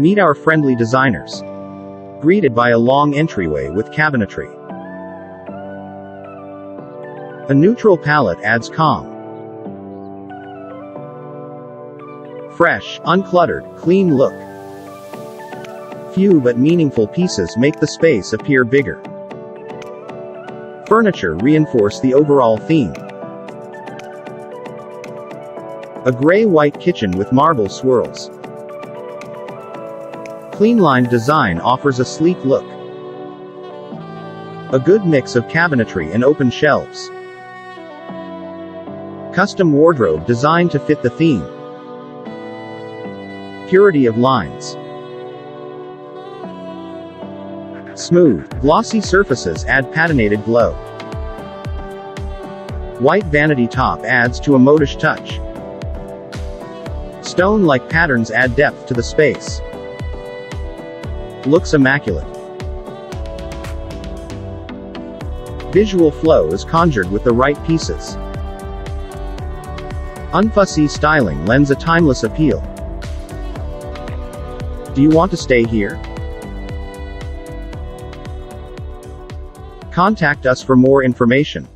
Meet our friendly designers. Greeted by a long entryway with cabinetry. A neutral palette adds calm. Fresh, uncluttered, clean look. Few but meaningful pieces make the space appear bigger. Furniture reinforce the overall theme. A gray-white kitchen with marble swirls. Clean-lined design offers a sleek look. A good mix of cabinetry and open shelves. Custom wardrobe designed to fit the theme. Purity of lines. Smooth, glossy surfaces add patinated glow. White vanity top adds to a modish touch. Stone-like patterns add depth to the space. Looks immaculate. Visual flow is conjured with the right pieces. Unfussy styling lends a timeless appeal. Do you want to stay here? Contact us for more information.